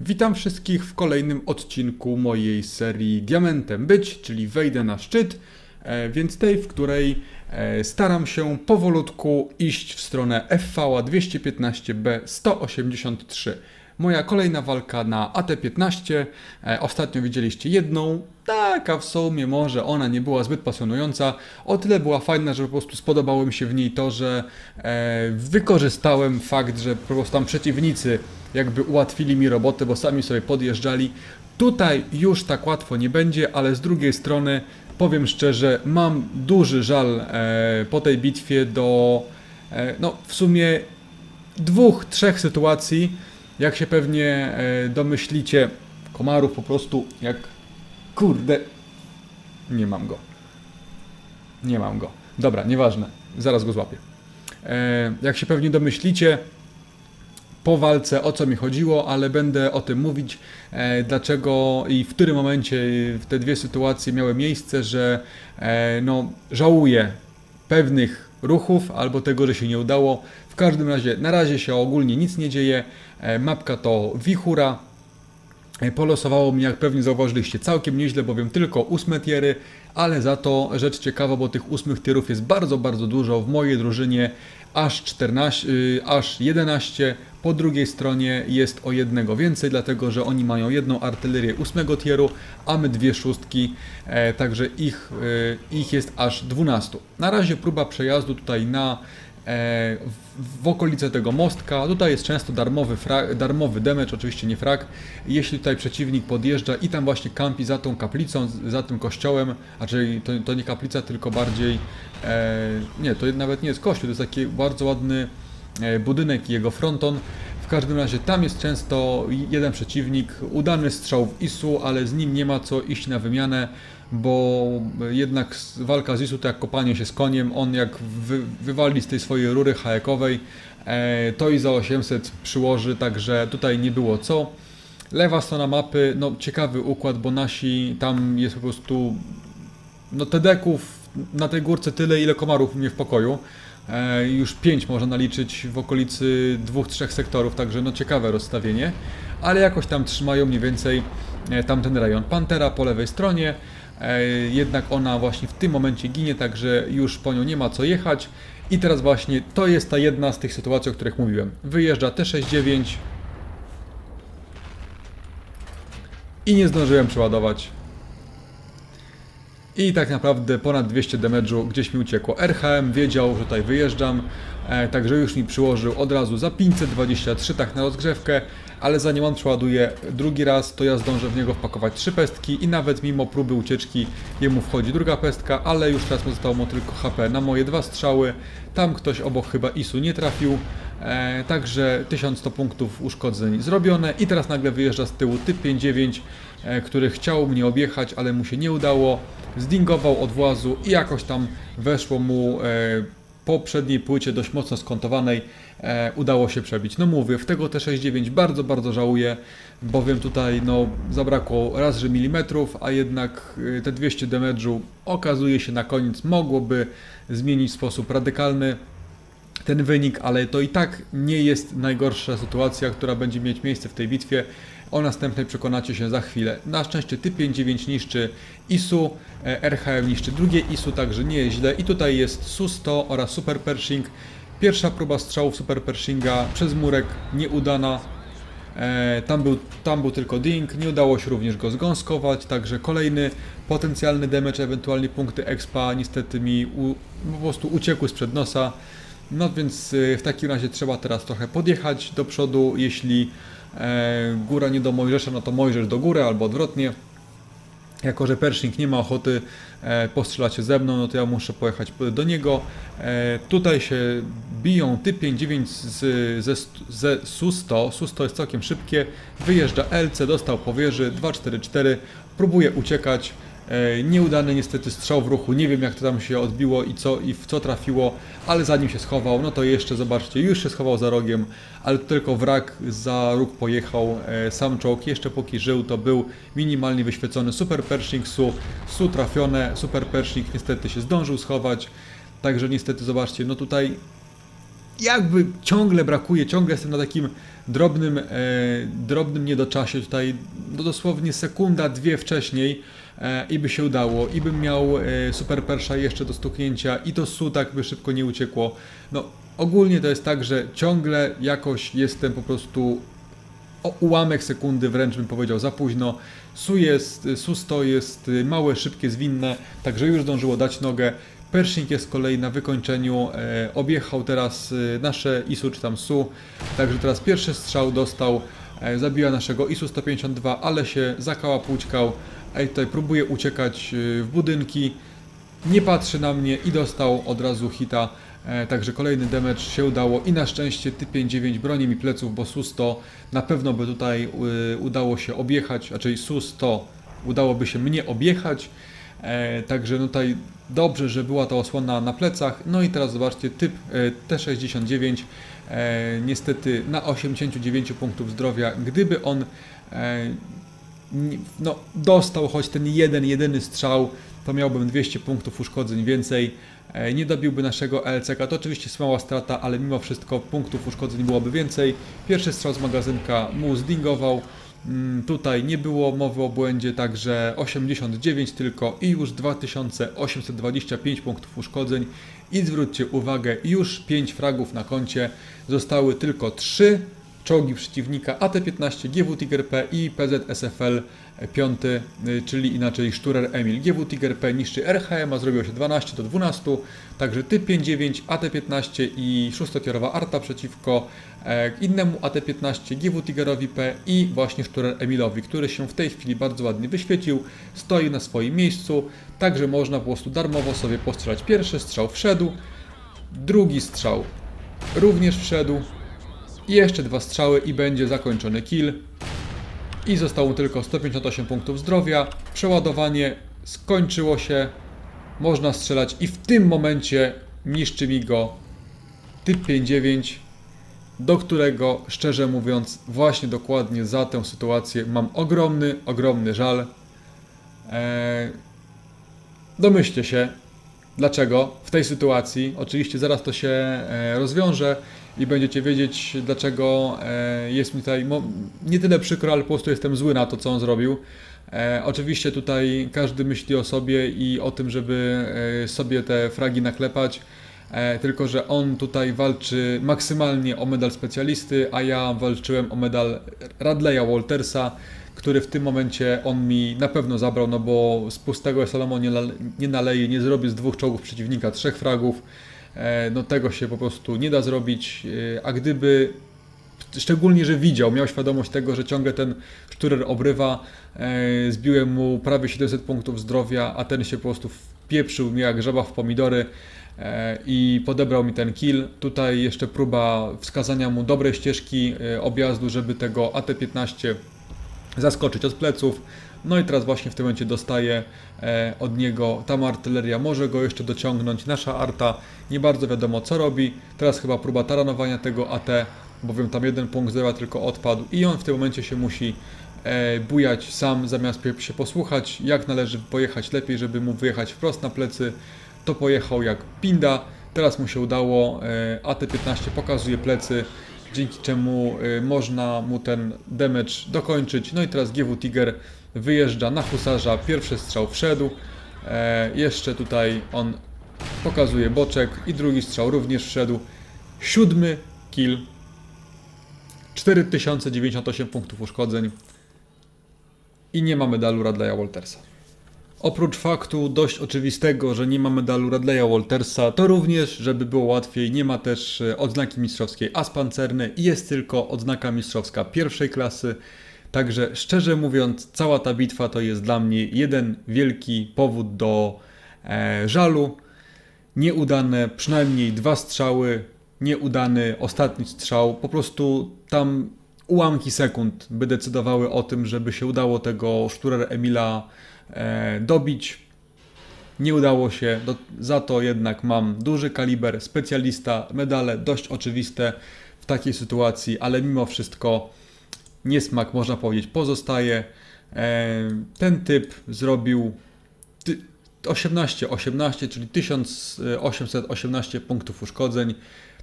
Witam wszystkich w kolejnym odcinku mojej serii Diamentem Być, czyli wejdę na szczyt, e, więc tej, w której e, staram się powolutku iść w stronę FV 215B 183. Moja kolejna walka na AT15. E, Ostatnio widzieliście jedną. Taka w sumie może ona nie była zbyt pasjonująca. O tyle była fajna, że po prostu spodobało mi się w niej to, że wykorzystałem fakt, że po prostu tam przeciwnicy jakby ułatwili mi robotę, bo sami sobie podjeżdżali. Tutaj już tak łatwo nie będzie, ale z drugiej strony powiem szczerze, mam duży żal e, po tej bitwie do e, no w sumie dwóch, trzech sytuacji. Jak się pewnie e, domyślicie, komarów po prostu jak kurde nie mam go. Nie mam go. Dobra, nieważne. Zaraz go złapię. Jak się pewnie domyślicie, po walce o co mi chodziło, ale będę o tym mówić, e, dlaczego i w którym momencie te dwie sytuacje miały miejsce, że e, no, żałuję pewnych ruchów albo tego, że się nie udało. W każdym razie, na razie się ogólnie nic nie dzieje. E, mapka to wichura. Polosowało mi, jak pewnie zauważyliście, całkiem nieźle, bowiem tylko ósme tiery, ale za to rzecz ciekawa, bo tych ósmych tierów jest bardzo, bardzo dużo. W mojej drużynie aż 14, y, aż 11. Po drugiej stronie jest o jednego więcej, dlatego że oni mają jedną artylerię ósmego tieru, a my dwie szóstki, e, także ich, e, ich jest aż 12. Na razie próba przejazdu tutaj na e, w, okolice tego mostka. Tutaj jest często darmowy, darmowy damage, oczywiście nie frak. Jeśli tutaj przeciwnik podjeżdża i tam właśnie kampi za tą kaplicą, za tym kościołem, a czyli to, to nie kaplica, tylko bardziej e, nie, to nawet nie jest kościół, to jest taki bardzo ładny budynek i jego fronton. W każdym razie tam jest często jeden przeciwnik, udany strzał w ISU, ale z nim nie ma co iść na wymianę, bo jednak walka z ISU to jak kopanie się z koniem, on jak wy, wywali z tej swojej rury hajekowej, e, to i za 800 przyłoży, także tutaj nie było co. Lewa strona mapy, no ciekawy układ, bo nasi, tam jest po prostu, no tedeków na tej górce tyle, ile komarów mnie w pokoju. E, już 5 można naliczyć w okolicy 2-3 sektorów, także no ciekawe rozstawienie, ale jakoś tam trzymają mniej więcej e, tamten rejon. Pantera po lewej stronie, e, jednak ona właśnie w tym momencie ginie, także już po nią nie ma co jechać. I teraz właśnie to jest ta jedna z tych sytuacji, o których mówiłem. Wyjeżdża T69 i nie zdążyłem przeładować. I tak naprawdę ponad 200 damage'u gdzieś mi uciekło. RHM wiedział, że tutaj wyjeżdżam, e, także już mi przyłożył od razu za 523 tak na rozgrzewkę, ale zanim on przeładuje drugi raz, to ja zdążę w niego wpakować trzy pestki i nawet mimo próby ucieczki jemu wchodzi druga pestka, ale już teraz zostało mu tylko HP na moje dwa strzały. Tam ktoś obok chyba ISU nie trafił, e, także 1100 punktów uszkodzeń zrobione i teraz nagle wyjeżdża z tyłu typ 59, e, który chciał mnie objechać, ale mu się nie udało zdingował od włazu i jakoś tam weszło mu e, po przedniej płycie dość mocno skontowanej e, udało się przebić. No mówię, w tego T69 bardzo, bardzo żałuję, bowiem tutaj no zabrakło raz, że milimetrów, a jednak te 200 damage'u okazuje się na koniec mogłoby zmienić sposób radykalny ten wynik, ale to i tak nie jest najgorsza sytuacja, która będzie mieć miejsce w tej bitwie. O następnej przekonacie się za chwilę. Na szczęście typ 59 niszczy ISU, e, RHM niszczy drugie ISU, także nie jest źle. I tutaj jest SU-100 oraz Super Pershing. Pierwsza próba strzałów Super Pershinga przez murek nieudana. E, tam, był, tam był tylko ding, nie udało się również go zgąskować, także kolejny potencjalny damage, ewentualnie punkty expa niestety mi u, po prostu uciekły sprzed nosa. No więc y, w takim razie trzeba teraz trochę podjechać do przodu, jeśli e, góra nie do Mojżesza, no to Mojżesz do góry albo odwrotnie. Jako, że Pershing nie ma ochoty e, postrzelać się ze mną, no to ja muszę pojechać do niego. E, tutaj się biją typ 59 z, ze, ze SU-100. SU-100 jest całkiem szybkie. Wyjeżdża LC, dostał powierzy 244, próbuje uciekać. E, Nieudany niestety strzał w ruchu, nie wiem jak to tam się odbiło i co i w co trafiło, ale zanim się schował, no to jeszcze zobaczcie, już się schował za rogiem, ale tylko wrak za róg pojechał, e, sam czołg. Jeszcze póki żył, to był minimalnie wyświecony Super Pershing Su, Su trafione, Super Pershing niestety się zdążył schować, także niestety zobaczcie, no tutaj jakby ciągle brakuje, ciągle jestem na takim drobnym, e, drobnym niedoczasie tutaj, no dosłownie sekunda, dwie wcześniej e, i by się udało, i bym miał e, super persza jeszcze do stuknięcia i to su tak by szybko nie uciekło. No ogólnie to jest tak, że ciągle jakoś jestem po prostu o ułamek sekundy, wręcz bym powiedział za późno. Su jest, Su 100 jest małe, szybkie, zwinne, także już zdążyło dać nogę. Pershing jest z kolei na wykończeniu, e, objechał teraz e, nasze ISU czy tam SU, także teraz pierwszy strzał dostał, e, zabija naszego ISU 152, ale się zakałapłućkał, i tutaj próbuje uciekać e, w budynki, nie patrzy na mnie i dostał od razu hita, e, także kolejny damage się udało i na szczęście typ 59 broni mi pleców, bo SU-100 na pewno by tutaj e, udało się objechać, raczej SU-100 udałoby się mnie objechać, E, także tutaj dobrze, że była ta osłona na plecach. No i teraz zobaczcie, typ e, T69 e, niestety na 89 punktów zdrowia. Gdyby on no, dostał choć ten jeden, jedyny strzał, to miałbym 200 punktów uszkodzeń więcej. Nie dobiłby naszego LCK, to oczywiście jest mała strata, ale mimo wszystko punktów uszkodzeń byłoby więcej. Pierwszy strzał z magazynka mu zdingował. Mm, tutaj nie było mowy o błędzie, także 89 tylko i już 2825 punktów uszkodzeń. I zwróćcie uwagę, już 5 fragów na koncie, zostały tylko 3 czołgi przeciwnika AT-15, GW Tiger P i PZSFL 5, y, czyli inaczej Szturer Emil. GW Tiger P niszczy RHM, a zrobiło się 12 do 12, także typ 59, AT-15 i szóstotiorowa Arta przeciwko e, innemu AT-15, GW Tigerowi P i właśnie Szturer Emilowi, który się w tej chwili bardzo ładnie wyświecił, stoi na swoim miejscu, także można po prostu darmowo sobie postrzelać. Pierwszy strzał wszedł, drugi strzał również wszedł, jeszcze dwa strzały i będzie zakończony kill. I zostało tylko 158 punktów zdrowia. Przeładowanie skończyło się. Można strzelać i w tym momencie niszczy mi go typ 59, do którego szczerze mówiąc właśnie dokładnie za tę sytuację mam ogromny, ogromny żal. Eee, domyślcie się, dlaczego w tej sytuacji. Oczywiście zaraz to się e, rozwiąże i będziecie wiedzieć, dlaczego e, jest mi tutaj nie tyle przykro, ale po prostu jestem zły na to, co on zrobił. E, oczywiście tutaj każdy myśli o sobie i o tym, żeby sobie te fragi naklepać. Tylko, że on tutaj walczy maksymalnie o medal specjalisty, a ja walczyłem o medal Radleya Waltersa który w tym momencie on mi na pewno zabrał, no bo z pustego Salomon nie, nie naleje, nie zrobi z dwóch czołgów przeciwnika trzech fragów. E, no tego się po prostu nie da zrobić, e, a gdyby szczególnie, że widział, miał świadomość tego, że ciągle ten Szturer obrywa, e, zbiłem mu prawie 700 punktów zdrowia, a ten się po prostu wpieprzył mi jak żaba w pomidory i podebrał mi ten kill. Tutaj jeszcze próba wskazania mu dobrej ścieżki objazdu, żeby tego AT-15 zaskoczyć od pleców. No i teraz właśnie w tym momencie dostaje e, od niego tam artyleria, może go jeszcze dociągnąć. Nasza arta nie bardzo wiadomo co robi. Teraz chyba próba taranowania tego AT, bowiem tam jeden punkt zera tylko odpadł i on w tym momencie się musi e, bujać sam zamiast się posłuchać jak należy pojechać lepiej, żeby mu wyjechać wprost na plecy. To pojechał jak pinda. Teraz mu się udało. E, AT-15 pokazuje plecy dzięki czemu y, można mu ten damage dokończyć. No i teraz GW Tiger wyjeżdża na husarza, pierwszy strzał wszedł, e, jeszcze tutaj on pokazuje boczek i drugi strzał również wszedł. Siódmy kill, 4098 punktów uszkodzeń i nie ma medalu Radleya Waltersa. Oprócz faktu dość oczywistego, że nie ma medalu Radleya Waltersa, to również, żeby było łatwiej, nie ma też e, odznaki mistrzowskiej as pancerny i jest tylko odznaka mistrzowska pierwszej klasy. Także szczerze mówiąc, cała ta bitwa to jest dla mnie jeden wielki powód do e, żalu. Nieudane przynajmniej dwa strzały, nieudany ostatni strzał, po prostu tam ułamki sekund by decydowały o tym, żeby się udało tego Szturer Emila dobić. Nie udało się, do, za to jednak mam duży kaliber, specjalista, medale dość oczywiste w takiej sytuacji, ale mimo wszystko niesmak można powiedzieć pozostaje. E, ten typ zrobił 18, 18, czyli 1818 punktów uszkodzeń.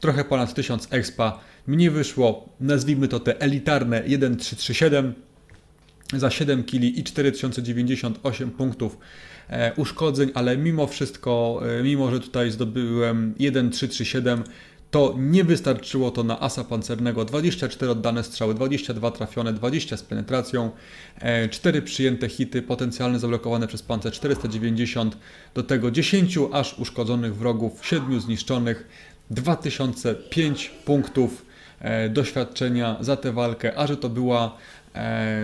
trochę ponad 1000 expa. Mnie wyszło, nazwijmy to te elitarne 1337 za 7 kg i 4098 punktów e, uszkodzeń, ale mimo wszystko, e, mimo że tutaj zdobyłem 1337, to nie wystarczyło to na asa pancernego. 24 oddane strzały, 22 trafione, 20 z penetracją, 4 przyjęte hity, potencjalne zablokowane przez pancerz 490, do tego 10 aż uszkodzonych wrogów, 7 zniszczonych, 2005 punktów e, doświadczenia za tę walkę, a że to była e,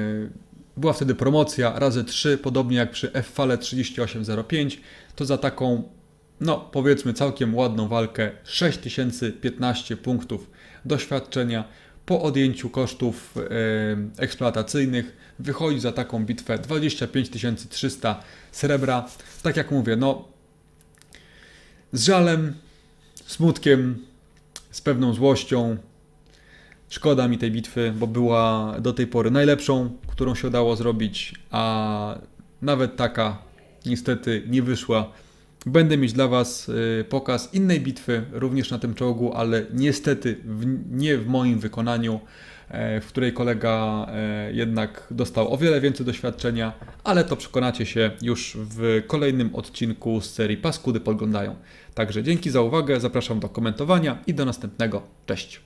była wtedy promocja razy 3, podobnie jak przy F-Fale 3805, to za taką no powiedzmy całkiem ładną walkę 6015 punktów doświadczenia po odjęciu kosztów e, eksploatacyjnych wychodzi za taką bitwę 25 300 srebra. Tak jak mówię, no z żalem, smutkiem, z pewną złością. Szkoda mi tej bitwy, bo była do tej pory najlepszą, którą się udało zrobić, a nawet taka niestety nie wyszła. Będę mieć dla Was y, pokaz innej bitwy, również na tym czołgu, ale niestety nie w moim wykonaniu, e, w której kolega e, jednak dostał o wiele więcej doświadczenia, ale to przekonacie się już w kolejnym odcinku z serii Paskudy podglądają. Także dzięki za uwagę, zapraszam do komentowania i do następnego. Cześć!